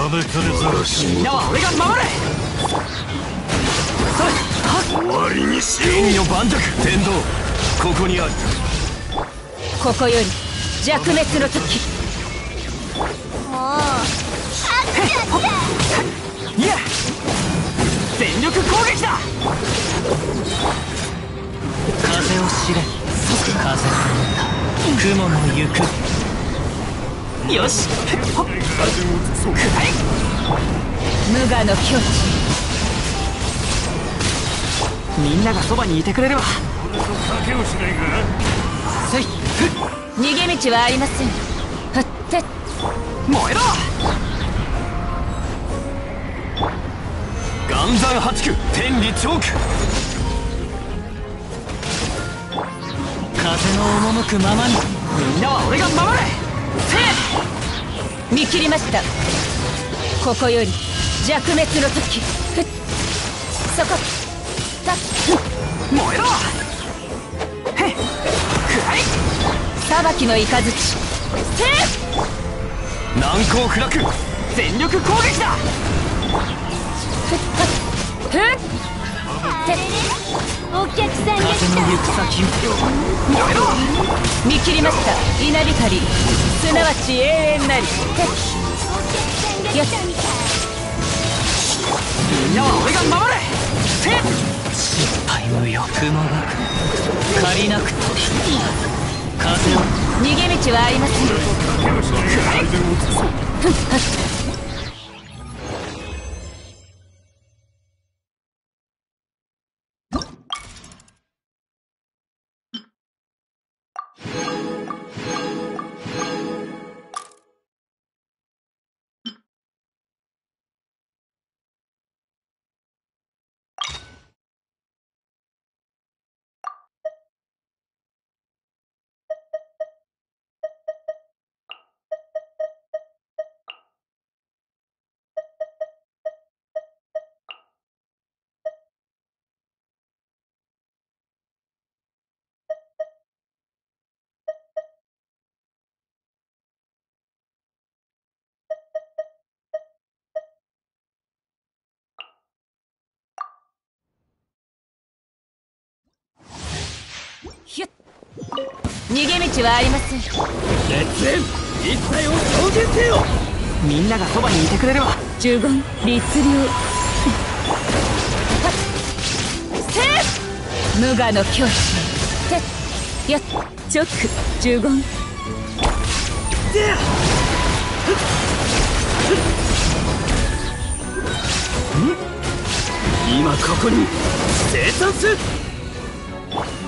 みんなは俺が守れ。終わりにしよ天女盤石天道ここにあるここより弱滅の時いや全力攻撃だ風を知れ即風の雲の行くよし。ほっくらい無我の境地。みんながそばにいてくれれば。せい逃げ道はありません。ふって。燃えろ。岩山八九天理チョーク風の赴くままにみんなは俺が守れ。せ見切りました。ここより弱滅の時。ふっそこ。た燃えろ。へっ。くらい。裁きの雷。せ難攻不落。全力攻撃だ。ふっ。ふっ。てお客さんが来風の行く先燃えろ見切りました。稲光すなわち永遠なり。てたよし。みたいみんなは俺が守れ。せ失敗無用雲が借りなくと風を。逃げ道はありません逃げ道はありません。烈焰一体を表現せよ。みんながそばにいてくれれば。呪言律令。無我の境地てやっ直呪言。今ここに生産す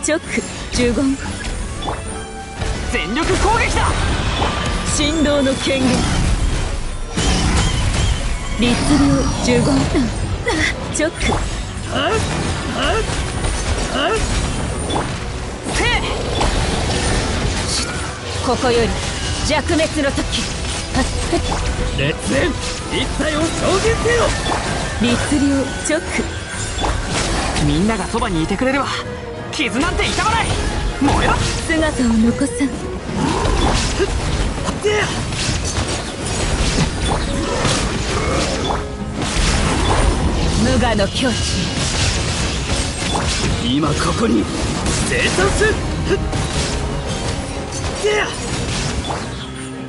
直呪言全力攻撃だ！振動の権限律令呪言直せここより弱滅の時。烈焰一体を表現せよ！律令直。みんながそばにいてくれれば傷なんて痛まない姿を残さん無我の境地。今ここに生産す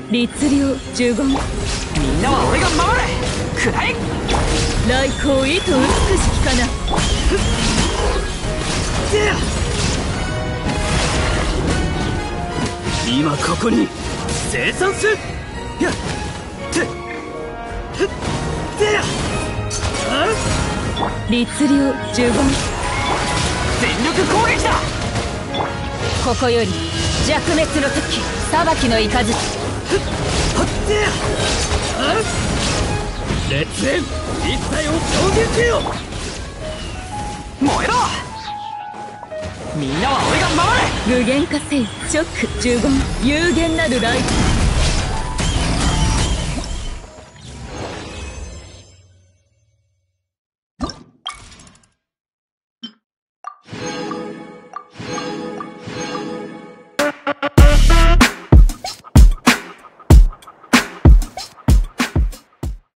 律令呪言。みんなは俺が守れ。くらい。来光意図美しきかな今ここに生産すやっでや。律令呪言全力攻撃だ。ここより弱滅の時裁きの雷。はっでや。烈焰一体を表現せよ。燃えろみんなは俺が守れ具現化せよ直呪言有限なるライト。